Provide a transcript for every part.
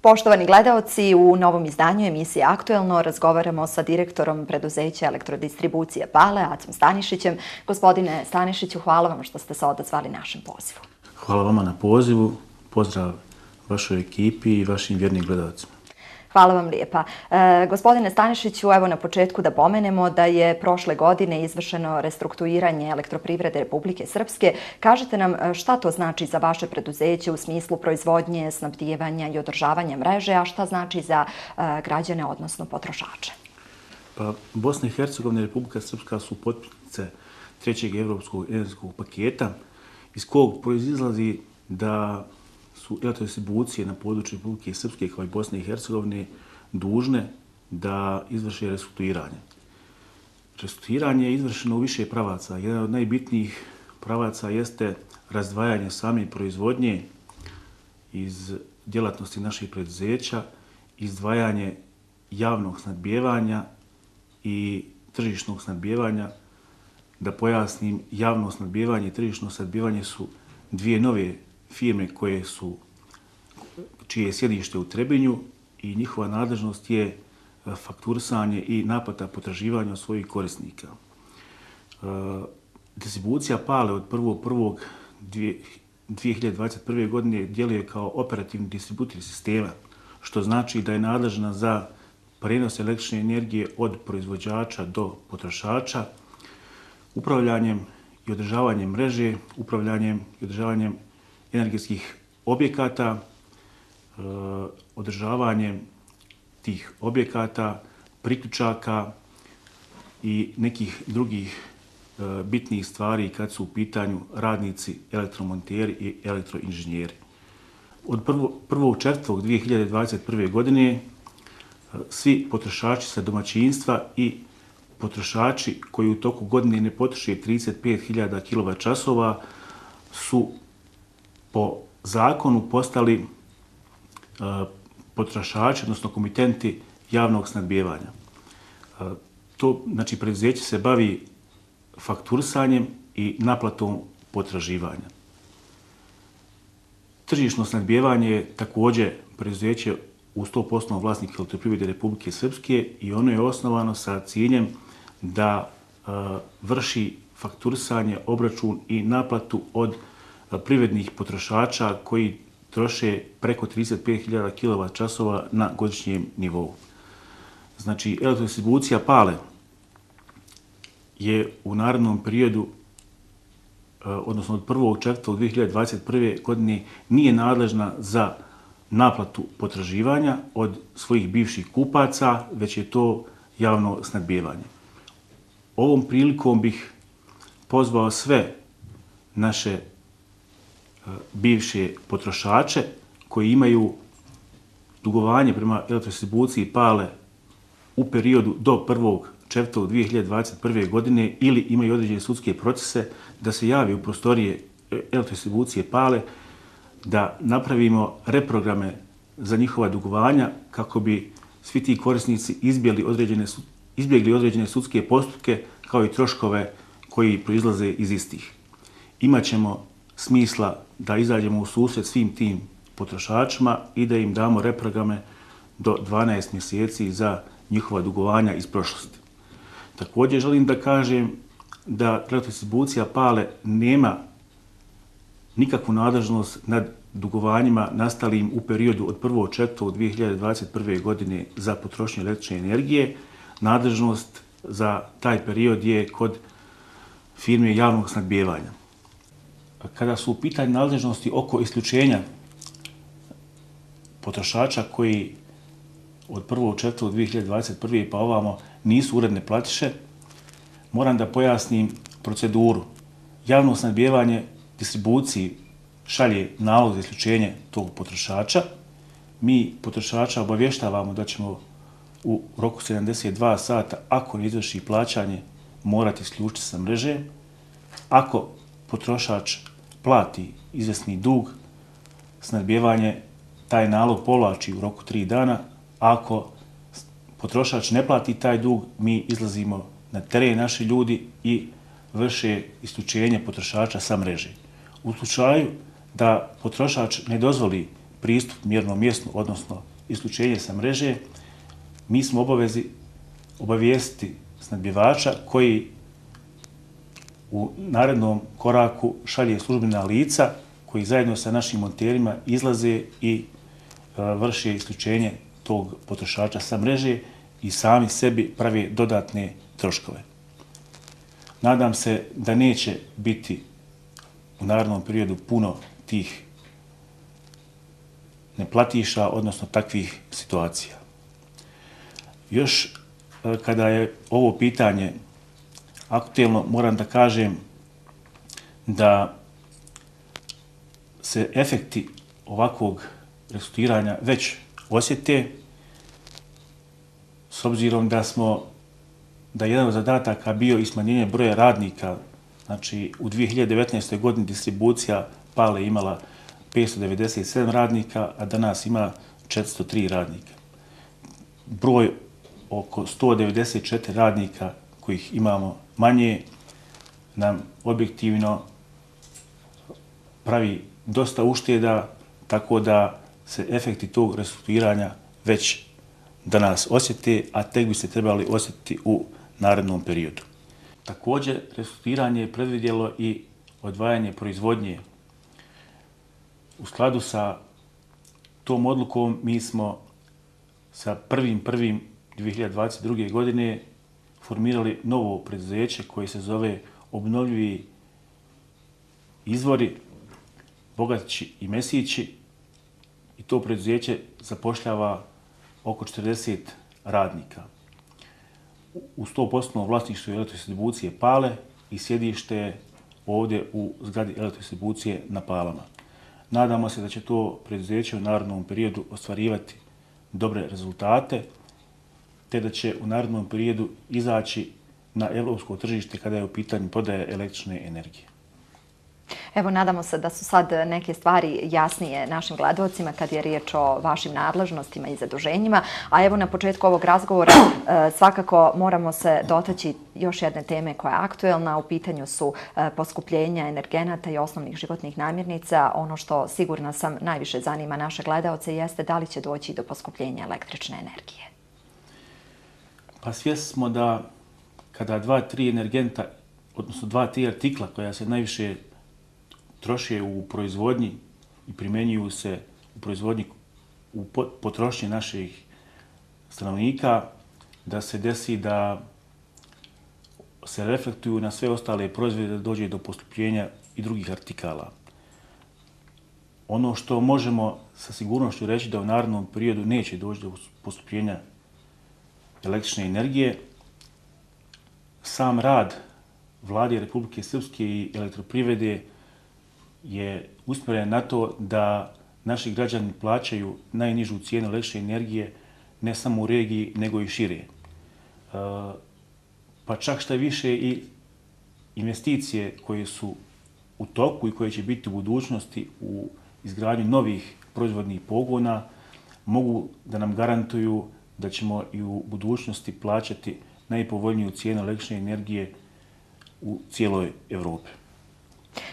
Poštovani gledalci, u novom izdanju emisije Aktuelno razgovaramo sa direktorom preduzeća elektrodistribucije Pale, Acom Stanišićem. Gospodine Stanišiću, hvala vam što ste se odazvali našem pozivu. Hvala vama na pozivu. Pozdrav vašoj ekipi i vašim vjernim gledalcima. Hvala vam lijepa. E, gospodine Stanišiću, evo na početku da pomenemo da je prošle godine izvršeno restrukturiranje elektroprivrede Republike Srpske. Kažete nam e, šta to znači za vaše preduzeće u smislu proizvodnje, snabdijevanja i održavanja mreže, a šta znači za e, građane, odnosno potrošače? Pa, Bosna i Hercegovina i Republika Srpska su potpunice trećeg evropskog energetskog paketa, iz kog proizizlazi da su elektrodistribucije na području Republike Srpske kao i Bosne i Hercegovine dužne da izvrše restrukturiranje. Restrukturiranje je izvršeno u više pravaca. Jedan od najbitnijih pravaca jeste razdvajanje same proizvodnje iz djelatnosti naših preduzeća, izdvajanje javnog snadbjevanja i tržišnog snadbjevanja. Da pojasnim, javno snadbjevanje i tržišno snadbjevanje su dvije nove firme koje su, čije je sjedište u Trebinju i njihova nadležnost je e, fakturisanje i naplata potraživanja svojih korisnika. E, distribucija pale od 1.1.2021. godine djeluje kao operativni distributir sistema, što znači da je nadležna za prenos električne energije od proizvođača do potrošača, upravljanjem i održavanjem mreže, upravljanjem i održavanjem energetskih objekata, e, održavanje tih objekata, priključaka i nekih drugih e, bitnih stvari kad su u pitanju radnici, elektromonteri i elektroinženjeri. Od 1.4.2021. godine e, svi potrošači sa domaćinstva i potrošači koji u toku godine ne potroše 35.000 kWh su po zakonu postali uh, odnosno komitenti javnog snadbijevanja. E, to, znači, preduzeće se bavi faktursanjem i naplatom potraživanja. Tržišno snadbijevanje je također preduzeće u 100% vlasnika elektroprivrede Republike Srpske i ono je osnovano sa ciljem da e, vrši fakturisanje, obračun i naplatu od privrednih potrošača koji troše preko 35.000 kWh na godišnjem nivou. Znači, elektrodistribucija pale je u narodnom periodu, eh, odnosno od 1.4.2021. godine, nije nadležna za naplatu potraživanja od svojih bivših kupaca, već je to javno snadbijevanje. Ovom prilikom bih pozvao sve naše bivše potrošače koji imaju dugovanje prema elektrodistribuciji pale u periodu do 1. četvrtog 2021. godine ili imaju određene sudske procese da se javi u prostorije elektrodistribucije pale da napravimo reprograme za njihova dugovanja kako bi svi ti korisnici izbjegli određene, izbjegli određene sudske postupke kao i troškove koji proizlaze iz istih. Imaćemo smisla da izađemo u susret svim tim potrošačima i da im damo reprograme do 12 mjeseci za njihova dugovanja iz prošlosti. Također želim da kažem da distribucija pale nema nikakvu nadležnost nad dugovanjima nastalim u periodu od 1.4.2021. godine za potrošnju električne energije. Nadležnost za taj period je kod firme javnog snadbijevanja kada su u pitanju nadležnosti oko isključenja potrošača koji od 1.4.2021. pa ovamo nisu uredne platiše, moram da pojasnim proceduru. Javno snadbijevanje distribuciji šalje nalog za isključenje tog potrošača. Mi potrošača obavještavamo da ćemo u roku 72 sata, ako ne izvrši plaćanje, morati isključiti sa mreže. Ako potrošač plati izvesni dug, snadbjevanje taj nalog povlači u roku tri dana. Ako potrošač ne plati taj dug, mi izlazimo na teren naši ljudi i vrše istučenje potrošača sa mreže. U slučaju da potrošač ne dozvoli pristup mjernom mjestu, odnosno isključenje sa mreže, mi smo obavezi obavijestiti snadbjevača koji u narednom koraku šalje službena lica koji zajedno sa našim monterima izlaze i e, vrše isključenje tog potrošača sa mreže i sami sebi pravi dodatne troškove. Nadam se da neće biti u narednom periodu puno tih neplatiša, odnosno takvih situacija. Još e, kada je ovo pitanje aktuelno, moram da kažem da se efekti ovakvog restrukturiranja već osjete s obzirom da smo da jedan od zadataka bio i smanjenje broja radnika. Znači, u 2019. godini distribucija Pale imala 597 radnika, a danas ima 403 radnika. Broj oko 194 radnika kojih imamo manje nam objektivno pravi dosta ušteda, tako da se efekti tog restrukturiranja već danas osjete, a tek bi se trebali osjetiti u narednom periodu. Također, restrukturiranje je predvidjelo i odvajanje proizvodnje. U skladu sa tom odlukom mi smo sa prvim prvim 2022. godine formirali novo preduzeće koje se zove Obnovljivi izvori Bogatići i Mesići i to preduzeće zapošljava oko 40 radnika. U 100% vlasništvu elektrodistribucije Pale i sjedište je ovdje u zgradi elektrodistribucije na Palama. Nadamo se da će to preduzeće u narodnom periodu ostvarivati dobre rezultate, te da će u narodnom periodu izaći na evropsko tržište kada je u pitanju prodaje električne energije. Evo, nadamo se da su sad neke stvari jasnije našim gledovacima kad je riječ o vašim nadležnostima i zaduženjima. A evo, na početku ovog razgovora e, svakako moramo se dotaći još jedne teme koja je aktuelna. U pitanju su e, poskupljenja energenata i osnovnih životnih namirnica. Ono što sigurno sam najviše zanima naše gledalce jeste da li će doći do poskupljenja električne energije. Pa svjesni smo da kada dva, tri energenta, odnosno dva, tri artikla koja se najviše troše u proizvodnji i primenjuju se u proizvodnji u potrošnji naših stanovnika, da se desi da se reflektuju na sve ostale proizvode da dođe do postupljenja i drugih artikala. Ono što možemo sa sigurnošću reći da u narodnom periodu neće doći do postupljenja električne energije, sam rad vlade Republike Srpske i elektroprivrede je usmjeren na to da naši građani plaćaju najnižu cijenu električne energije ne samo u regiji, nego i šire. E, pa čak šta više i investicije koje su u toku i koje će biti u budućnosti u izgradnju novih proizvodnih pogona mogu da nam garantuju da ćemo i u budućnosti plaćati najpovoljniju cijenu električne energije u cijeloj Evropi.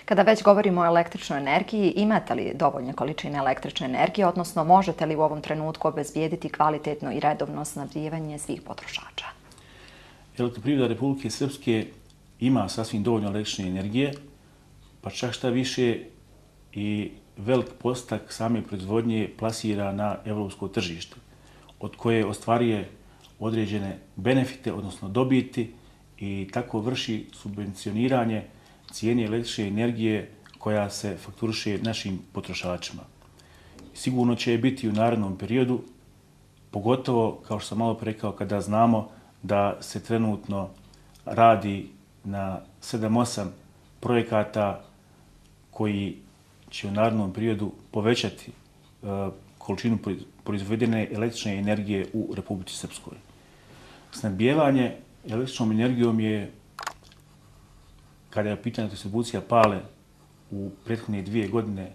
Kada već govorimo o električnoj energiji, imate li dovoljne količine električne energije, odnosno možete li u ovom trenutku obezbijediti kvalitetno i redovno snabdjevanje svih potrošača? Elektroprivreda Republike Srpske ima sasvim dovoljno električne energije, pa čak šta više i velik postak same proizvodnje plasira na evropsko tržište, od koje ostvarije određene benefite, odnosno dobiti, i tako vrši subvencioniranje cijene električne energije koja se fakturiše našim potrošačima. Sigurno će je biti u narednom periodu, pogotovo, kao što sam malo prekao, kada znamo da se trenutno radi na 7-8 projekata koji će u narednom periodu povećati e, količinu proizvedene električne energije u Republici Srpskoj. Snabijevanje električnom energijom je kada je pitanje distribucija pale u prethodne dvije godine e,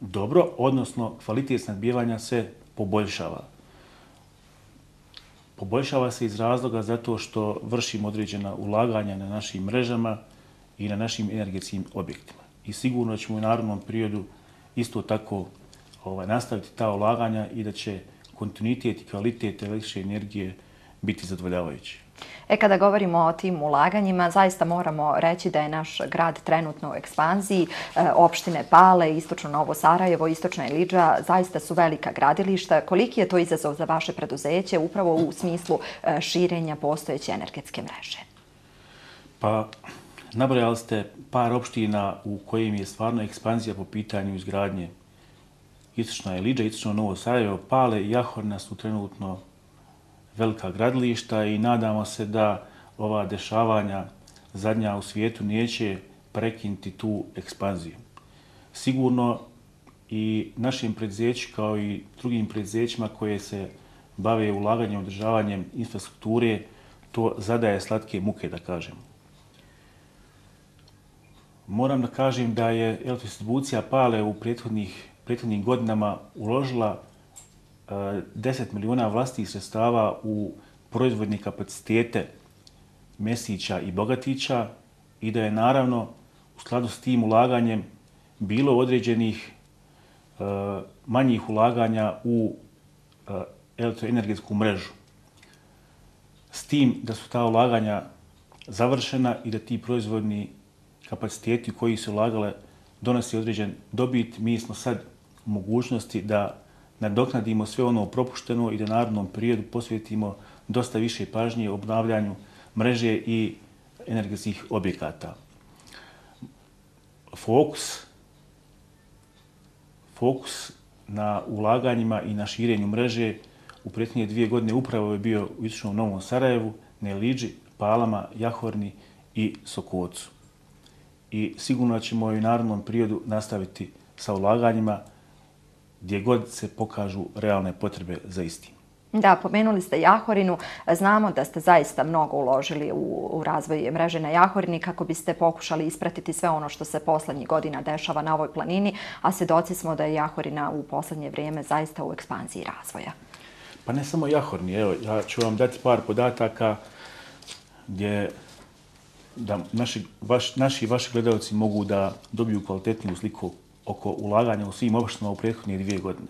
dobro, odnosno kvalitet snadbijevanja se poboljšava. Poboljšava se iz razloga zato što vršimo određena ulaganja na našim mrežama i na našim energetskim objektima. I sigurno ćemo u narodnom periodu isto tako ovaj, nastaviti ta ulaganja i da će kontinuitet i kvalitet električne energije biti zadovoljavajući. E, kada govorimo o tim ulaganjima, zaista moramo reći da je naš grad trenutno u ekspanziji. E, opštine Pale, Istočno Novo Sarajevo, Istočna Iliđa, zaista su velika gradilišta. Koliki je to izazov za vaše preduzeće upravo u smislu e, širenja postojeće energetske mreže? Pa, nabrojali ste par opština u kojim je stvarno ekspanzija po pitanju izgradnje Istočna Iliđa, Istočno Novo Sarajevo, Pale i Jahorna su trenutno velika gradilišta i nadamo se da ova dešavanja zadnja u svijetu neće prekinti tu ekspanziju. Sigurno i našim predzeću kao i drugim predzećima koje se bave ulaganjem i održavanjem infrastrukture, to zadaje slatke muke, da kažem. Moram da kažem da je elektrodistribucija Pale u prethodnih, prethodnim godinama uložila e, 10 miliona vlastitih sredstava u proizvodne kapacitete Mesića i Bogatića i da je naravno u skladu s tim ulaganjem bilo određenih e, manjih ulaganja u uh, elektroenergetsku mrežu. S tim da su ta ulaganja završena i da ti proizvodni kapaciteti koji su ulagale donosi određen dobit, mi smo sad mogućnosti da nadoknadimo sve ono propušteno i da narodnom periodu posvetimo dosta više pažnje obnavljanju mreže i energetskih objekata. Fokus, fokus na ulaganjima i na širenju mreže u prethodnje dvije godine upravo je bio u Istočnom Novom Sarajevu, Neliđi, Palama, Jahorni i Sokocu. I sigurno ćemo i u narodnom periodu nastaviti sa ulaganjima gdje god se pokažu realne potrebe za istim. Da, pomenuli ste Jahorinu. Znamo da ste zaista mnogo uložili u, u razvoj mreže na Jahorini kako biste pokušali ispratiti sve ono što se poslednjih godina dešava na ovoj planini, a svedoci smo da je Jahorina u poslednje vrijeme zaista u ekspanziji razvoja. Pa ne samo Jahorini, evo, ja ću vam dati par podataka gdje da naši, vaš, naši vaši gledalci mogu da dobiju kvalitetniju sliku oko ulaganja u svim opštinama u prethodnije dvije godine.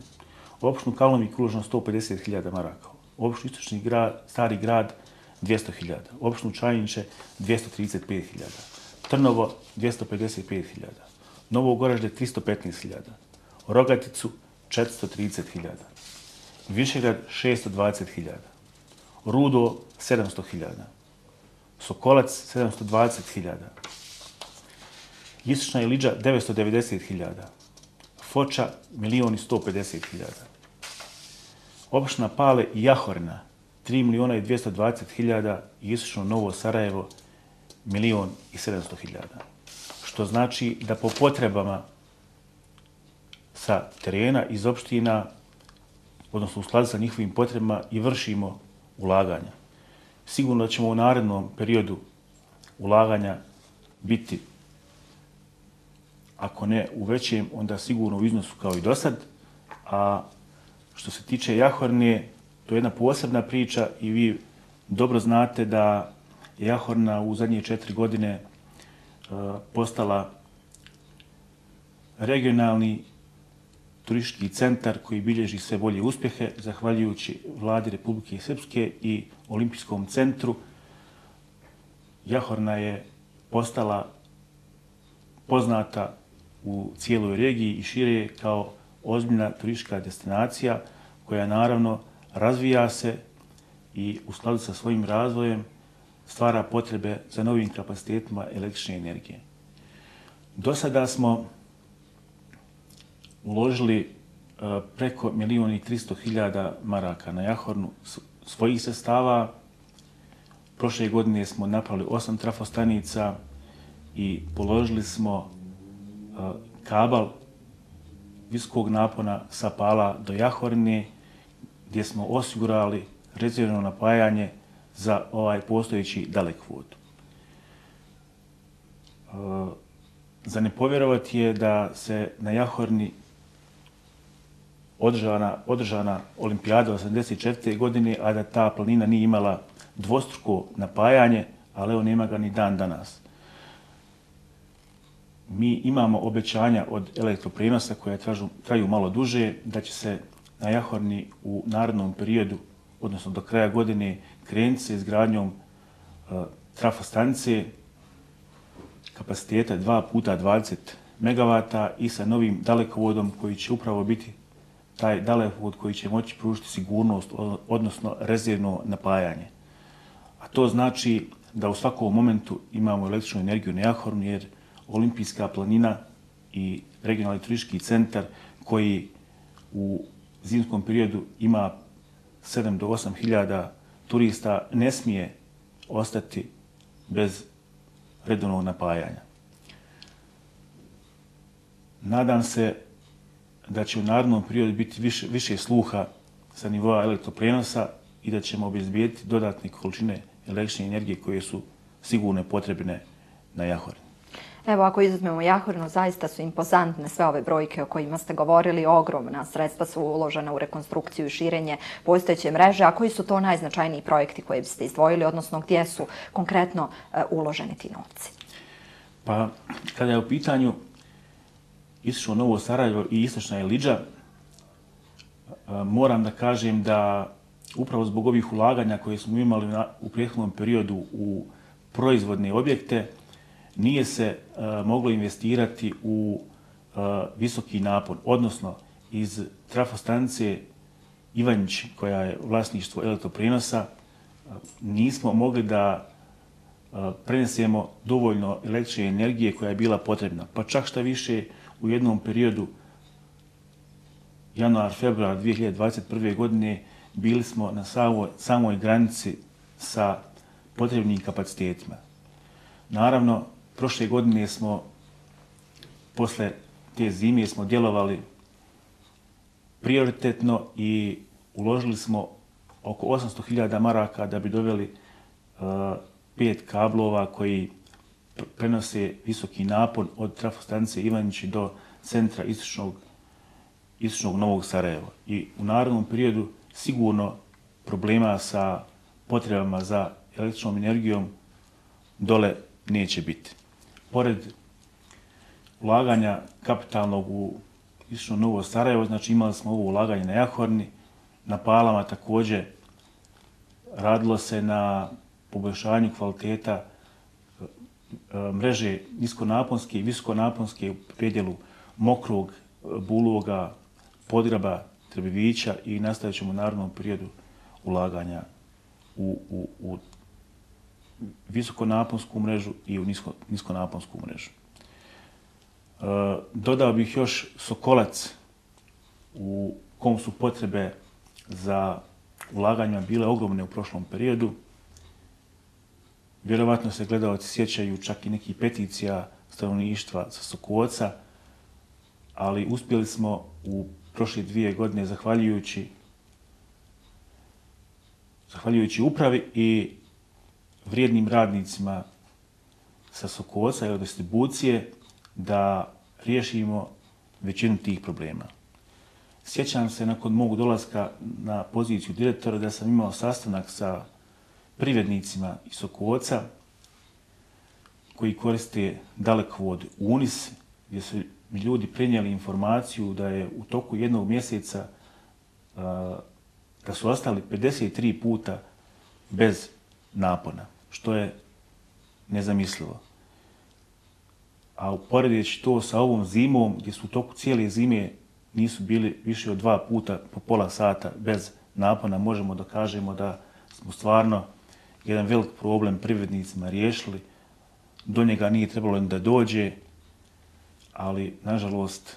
U opštinu Kalomik uloženo 150.000 maraka. U opštinu Istočni grad, Stari grad 200.000. U opštinu Čajinče 235.000. Trnovo 255.000. Novo Goražde 315.000. Rogaticu 430.000. Višegrad 620.000. Rudo 700.000. Sokolac 720.000. Istočna Iliđa 990.000. Foča 1.150.000. Opština Pale i Jahorina 3 miliona i 220.000 i Istočno Novo Sarajevo 1.700.000. Što znači da po potrebama sa terena iz opština, odnosno u skladu sa njihovim potrebama, i vršimo ulaganja. Sigurno da ćemo u narednom periodu ulaganja biti ako ne u većem, onda sigurno u iznosu kao i do sad. A što se tiče Jahornije, to je jedna posebna priča i vi dobro znate da je Jahorna u zadnje četiri godine e, postala regionalni turistički centar koji bilježi sve bolje uspjehe, zahvaljujući vladi Republike Srpske i Olimpijskom centru. Jahorna je postala poznata u cijeloj regiji i šire kao ozbiljna turistička destinacija koja naravno razvija se i u skladu sa svojim razvojem stvara potrebe za novim kapacitetima električne energije. Do sada smo uložili e, preko milijuna i 300 hiljada maraka na Jahornu svojih sestava. Prošle godine smo napravili osam trafostanica i položili smo kabal viskog napona sa pala do Jahorine, gdje smo osigurali rezervno napajanje za ovaj postojeći dalek vod. Za ne povjerovati je da se na Jahorni održana, održana olimpijada 84. godine, a da ta planina nije imala dvostruko napajanje, ali evo nema ga ni dan danas mi imamo obećanja od elektroprenosa koje tražu, traju malo duže, da će se na Jahorni u narodnom periodu, odnosno do kraja godine, krenuti sa izgradnjom e, trafostanice kapaciteta 2 puta 20 MW i sa novim dalekovodom koji će upravo biti taj dalekovod koji će moći pružiti sigurnost, odnosno rezervno napajanje. A to znači da u svakom momentu imamo električnu energiju na Jahornu, jer Olimpijska planina i regionalni turistički centar koji u zimskom periodu ima 7 do 8 hiljada turista ne smije ostati bez redovnog napajanja. Nadam se da će u narodnom periodu biti više, više sluha sa nivoa elektroprenosa i da ćemo obezbijediti dodatne količine električne energije koje su sigurne potrebne na Jahorini. Evo, ako izuzmemo Jahorno, zaista su impozantne sve ove brojke o kojima ste govorili. Ogromna sredstva su uložena u rekonstrukciju i širenje postojeće mreže. A koji su to najznačajniji projekti koje biste izdvojili, odnosno gdje su konkretno e, uloženi ti novci? Pa, kada je u pitanju Istočno Novo Sarajevo i Istočna Eliđa, e, moram da kažem da upravo zbog ovih ulaganja koje smo imali na, u prethodnom periodu u proizvodne objekte, nije se uh, moglo investirati u uh, visoki napon, odnosno iz trafostanice Ivanjić, koja je vlasništvo elektroprinosa, uh, nismo mogli da prenesemo dovoljno električne energije koja je bila potrebna. Pa čak šta više u jednom periodu januar, februar 2021. godine bili smo na samoj, samoj granici sa potrebnim kapacitetima. Naravno, prošle godine smo, posle te zime, smo djelovali prioritetno i uložili smo oko 800.000 maraka da bi doveli uh, pet kablova koji prenose visoki napon od trafostanice Ivanići do centra istočnog, istočnog Novog Sarajeva. I u narodnom periodu sigurno problema sa potrebama za električnom energijom dole neće biti pored ulaganja kapitalnog u istočno Novo Sarajevo, znači imali smo ovo ulaganje na Jahorni, na Palama također radilo se na poboljšanju kvaliteta e, mreže niskonaponske i visokonaponske u predjelu mokrog, e, buloga, podgraba, trebivića i nastavit ćemo u narodnom periodu ulaganja u, u, u visokonaponsku mrežu i u nisko, niskonaponsku mrežu. E, dodao bih još Sokolac u kom su potrebe za ulaganjima bile ogromne u prošlom periodu. Vjerovatno se gledalci sjećaju čak i nekih peticija stanovništva sa Sokovaca, ali uspjeli smo u prošle dvije godine zahvaljujući zahvaljujući upravi i vrijednim radnicima sa Sokoca i od distribucije da riješimo većinu tih problema. Sjećam se nakon mog dolaska na poziciju direktora da sam imao sastanak sa privrednicima iz Sokoca koji koriste dalekovod UNIS, gdje su mi ljudi prenijeli informaciju da je u toku jednog mjeseca da su ostali 53 puta bez napona što je nezamislivo. A uporedjeći to sa ovom zimom, gdje su u toku cijele zime nisu bili više od dva puta po pola sata bez napona, možemo da kažemo da smo stvarno jedan velik problem privrednicima riješili. Do njega nije trebalo da dođe, ali, nažalost,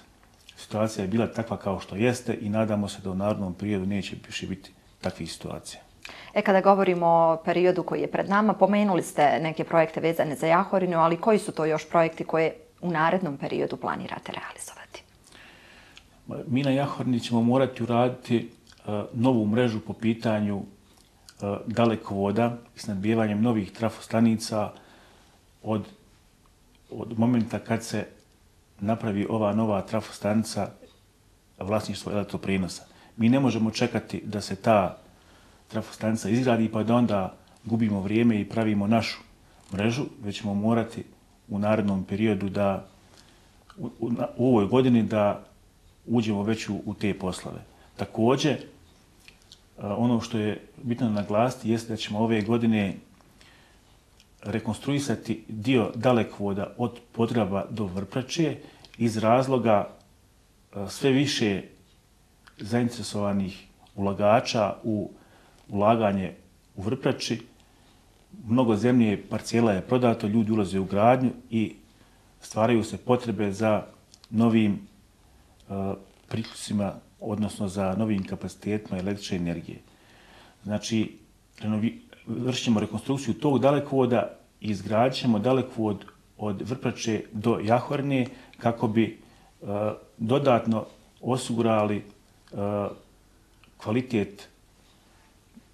situacija je bila takva kao što jeste i nadamo se da u narodnom periodu neće više biti takvih situacija. E, kada govorimo o periodu koji je pred nama, pomenuli ste neke projekte vezane za Jahorinu, ali koji su to još projekti koje u narednom periodu planirate realizovati? Mi na Jahorini ćemo morati uraditi uh, novu mrežu po pitanju uh, dalekovoda i snadbijevanjem novih trafostanica od, od momenta kad se napravi ova nova trafostanica vlasništvo elektroprinosa. Mi ne možemo čekati da se ta trafostanica izgradi, pa da onda gubimo vrijeme i pravimo našu mrežu, već ćemo morati u narednom periodu da u, u, u ovoj godini da uđemo već u, u te poslove. Također, e, ono što je bitno naglasiti jeste da ćemo ove godine rekonstruisati dio dalekvoda od Podraba do Vrprače iz razloga e, sve više zainteresovanih ulagača u ulaganje u Vrprači. Mnogo zemlje parcijela je prodato, ljudi ulaze u gradnju i stvaraju se potrebe za novim e, uh, prikusima, odnosno za novim kapacitetima električne energije. Znači, renovi, vršimo rekonstrukciju tog dalekovoda i izgrađujemo dalekovod od Vrprače do Jahorne kako bi uh, dodatno osigurali uh, kvalitet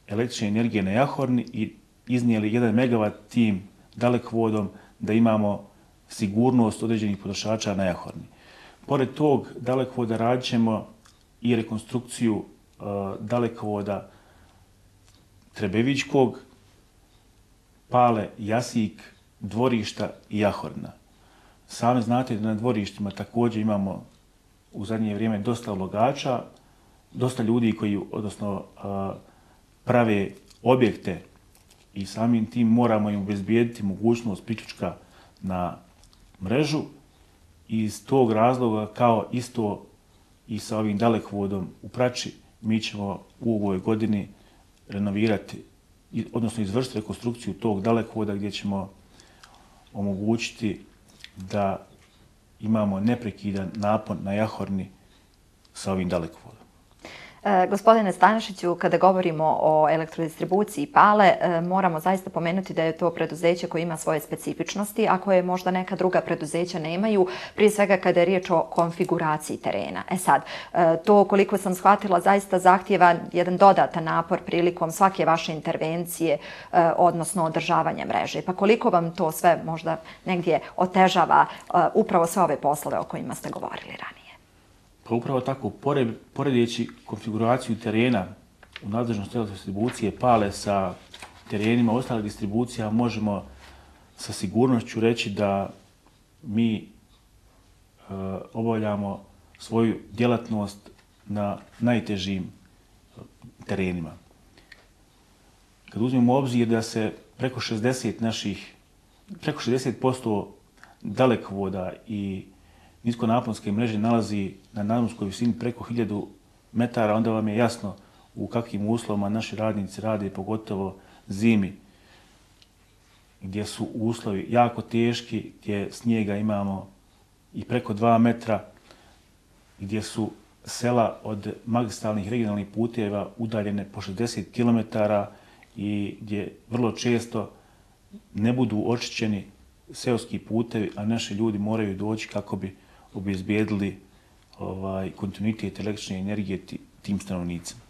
električne energije na Jahorni i iznijeli 1 MW tim dalekovodom da imamo sigurnost određenih potrošača na Jahorni. Pored tog dalekovoda radit ćemo i rekonstrukciju e, uh, dalekovoda Trebevićkog, Pale, Jasik, Dvorišta i Jahorna. Sami znate da na dvorištima također imamo u zadnje vrijeme dosta ulogača, dosta ljudi koji odnosno uh, prave objekte i samim tim moramo im obezbijediti mogućnost priključka na mrežu i iz tog razloga kao isto i sa ovim dalekovodom u prači mi ćemo u ovoj godini renovirati odnosno izvršiti rekonstrukciju tog dalekovoda gdje ćemo omogućiti da imamo neprekidan napon na Jahorni sa ovim dalekovodom. E, gospodine Stanišiću, kada govorimo o elektrodistribuciji pale, e, moramo zaista pomenuti da je to preduzeće koje ima svoje specifičnosti, a koje možda neka druga preduzeća nemaju, prije svega kada je riječ o konfiguraciji terena. E sad, e, to koliko sam shvatila zaista zahtjeva jedan dodatan napor prilikom svake vaše intervencije, e, odnosno održavanja mreže. Pa koliko vam to sve možda negdje otežava e, upravo sve ove poslove o kojima ste govorili ranije? Pa upravo tako, pored, poredjeći konfiguraciju terena u nadležnosti distribucije pale sa terenima ostalih distribucija, možemo sa sigurnošću reći da mi e, obavljamo svoju djelatnost na najtežim e, terenima. Kad uzmemo obzir da se preko 60 naših, preko 60% dalekovoda i niskonaponske mreže nalazi na nadmorskoj visini preko 1000 metara, onda vam je jasno u kakvim uslovima naši radnici rade, pogotovo zimi, gdje su uslovi jako teški, gdje snijega imamo i preko 2 metra, gdje su sela od magistralnih regionalnih puteva udaljene po 60 km i gdje vrlo često ne budu očićeni seoski putevi, a naši ljudi moraju doći kako bi obezbijedili ovaj, kontinuitet električne energije tim stanovnicima.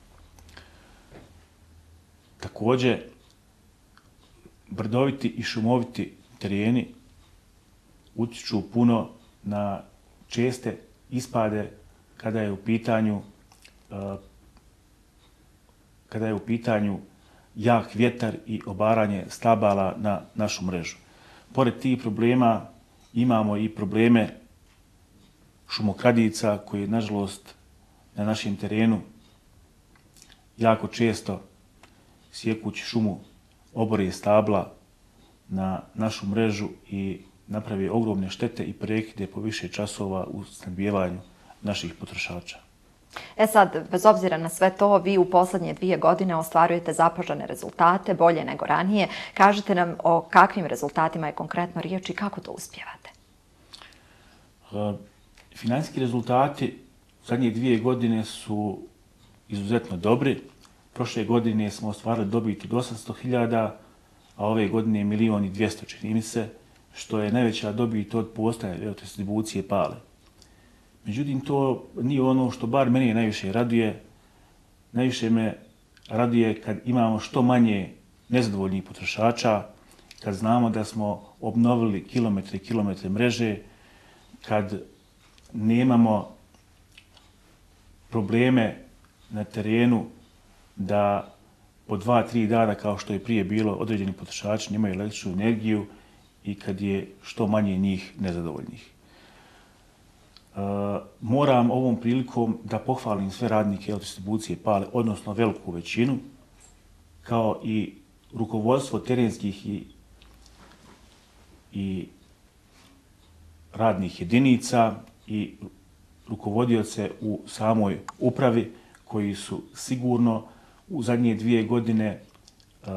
Također, brdoviti i šumoviti tereni utiču puno na česte ispade kada je u pitanju eh, kada je u pitanju jak vjetar i obaranje stabala na našu mrežu. Pored tih problema imamo i probleme šumokradica koji, nažalost, na našem terenu jako često sjekući šumu obore stabla na našu mrežu i napravi ogromne štete i prekide po više časova u snadbijevanju naših potrošača. E sad, bez obzira na sve to, vi u poslednje dvije godine ostvarujete zapožene rezultate, bolje nego ranije. Kažete nam o kakvim rezultatima je konkretno riječ i kako to uspjevate? Financijski rezultati zadnje dvije godine su izuzetno dobri. Prošle godine smo ostvarili dobit od 800.000, a ove godine je i 200, čini mi se, što je najveća dobit od postaje distribucije pale. Međutim, to nije ono što bar meni najviše raduje. Najviše me raduje kad imamo što manje nezadovoljnih potrošača, kad znamo da smo obnovili kilometre i kilometre mreže, kad nemamo probleme na terenu da po dva, tri dana, kao što je prije bilo, određeni potrošači nemaju električnu energiju i kad je što manje njih nezadovoljnih. E, moram ovom prilikom da pohvalim sve radnike distribucije Pale, odnosno veliku većinu, kao i rukovodstvo terenskih i, i radnih jedinica i rukovodioce u samoj upravi koji su sigurno u zadnje dvije godine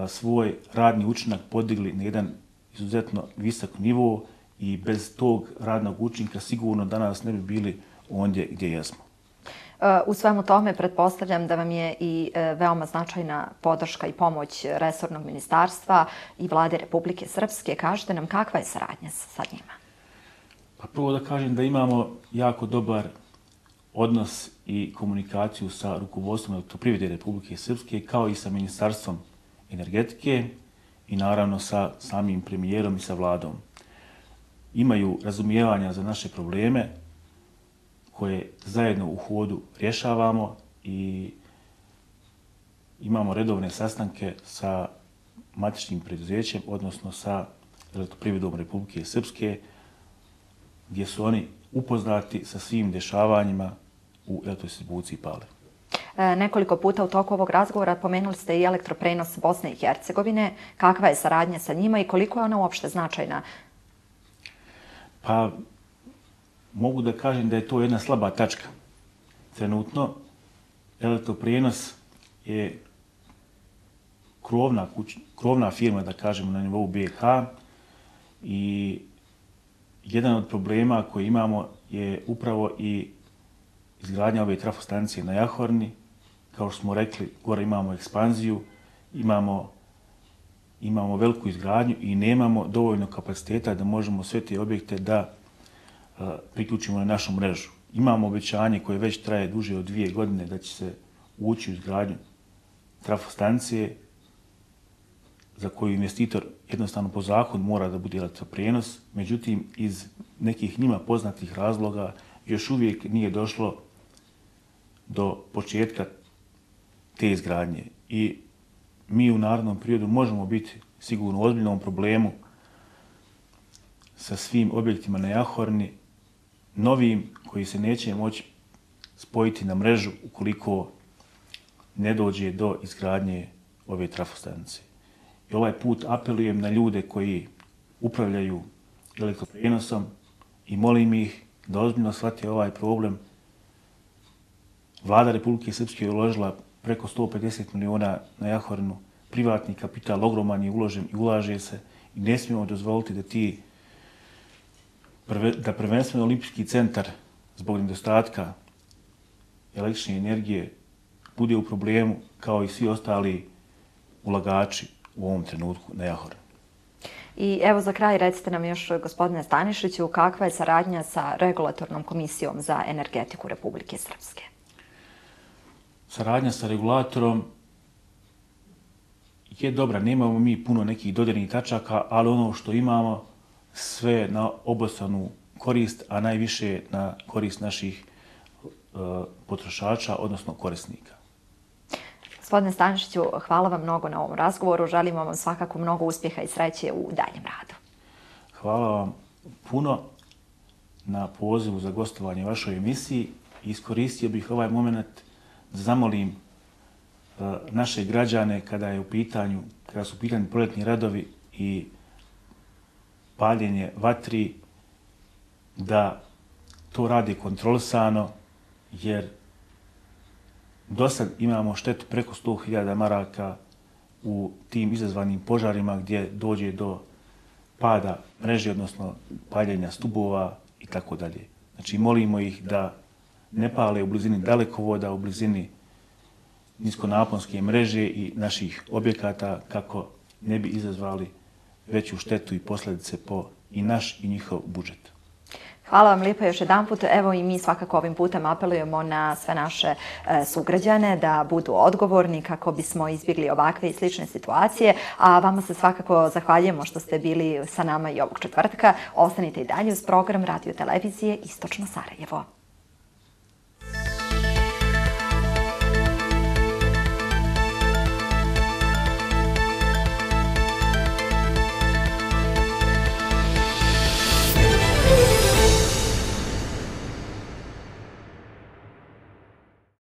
svoj radni učinak podigli na jedan izuzetno visok nivo i bez tog radnog učinka sigurno danas ne bi bili ondje gdje jesmo. U svemu tome pretpostavljam da vam je i e, veoma značajna podrška i pomoć Resornog ministarstva i vlade Republike Srpske. Kažete nam kakva je saradnja sa njima? Pa prvo da kažem da imamo jako dobar odnos i komunikaciju sa rukovodstvom elektroprivrede Republike Srpske kao i sa Ministarstvom energetike i naravno sa samim premijerom i sa vladom. Imaju razumijevanja za naše probleme koje zajedno u hodu rješavamo i imamo redovne sastanke sa matičnim preduzećem, odnosno sa elektroprivredom Republike Srpske, gdje su oni upoznati sa svim dešavanjima u elektrodistribuciji pale. E, nekoliko puta u toku ovog razgovora pomenuli ste i elektroprenos Bosne i Hercegovine. Kakva je saradnja sa njima i koliko je ona uopšte značajna? Pa, mogu da kažem da je to jedna slaba tačka. Trenutno, elektroprenos je krovna, kuć, krovna firma, da kažemo, na nivou BH i jedan od problema koji imamo je upravo i izgradnja ove trafostanice na Jahorni. Kao što smo rekli, gore imamo ekspanziju, imamo, imamo veliku izgradnju i nemamo dovoljno kapaciteta da možemo sve te objekte da a, priključimo na našu mrežu. Imamo obećanje koje već traje duže od dvije godine da će se ući u izgradnju trafostanice za koju investitor jednostavno po zakonu mora da bude elektroprijenos, međutim iz nekih njima poznatih razloga još uvijek nije došlo do početka te izgradnje. I mi u narodnom periodu možemo biti sigurno u ozbiljnom problemu sa svim objektima na Jahorni, novim koji se neće moći spojiti na mrežu ukoliko ne dođe do izgradnje ove trafostanice. I ovaj put apelujem na ljude koji upravljaju elektroprenosom i molim ih da ozbiljno shvate ovaj problem. Vlada Republike Srpske je uložila preko 150 miliona na Jahornu. Privatni kapital ogroman je uložen i ulaže se i ne smijemo dozvoliti da ti da prvenstveno olimpijski centar zbog nedostatka električne energije bude u problemu kao i svi ostali ulagači u ovom trenutku na Jahore. I evo za kraj recite nam još, gospodine Stanišiću, kakva je saradnja sa regulatornom komisijom za energetiku Republike Srpske? Saradnja sa regulatorom je dobra. Nemamo mi puno nekih dodirnih tačaka, ali ono što imamo sve na obostranu korist, a najviše na korist naših uh, potrošača, odnosno korisnika. Gospodine Stanišiću, hvala vam mnogo na ovom razgovoru. Želimo vam svakako mnogo uspjeha i sreće u daljem radu. Hvala vam puno na pozivu za gostovanje vašoj emisiji. Iskoristio bih ovaj moment da zamolim e, naše građane kada je u pitanju, kada su u pitanju proletni radovi i paljenje vatri, da to radi kontrolisano, jer Do sad imamo štetu preko 100.000 maraka u tim izazvanim požarima gdje dođe do pada mreže, odnosno paljenja stubova i tako dalje. Znači molimo ih da ne pale u blizini dalekovoda, u blizini niskonaponske mreže i naših objekata kako ne bi izazvali veću štetu i posljedice po i naš i njihov budžet. Hvala vam lijepo još jedan put. Evo i mi svakako ovim putem apelujemo na sve naše e, sugrađane da budu odgovorni kako bismo izbjegli ovakve i slične situacije. A vama se svakako zahvaljujemo što ste bili sa nama i ovog četvrtka. Ostanite i dalje uz program radio televizije Istočno Sarajevo.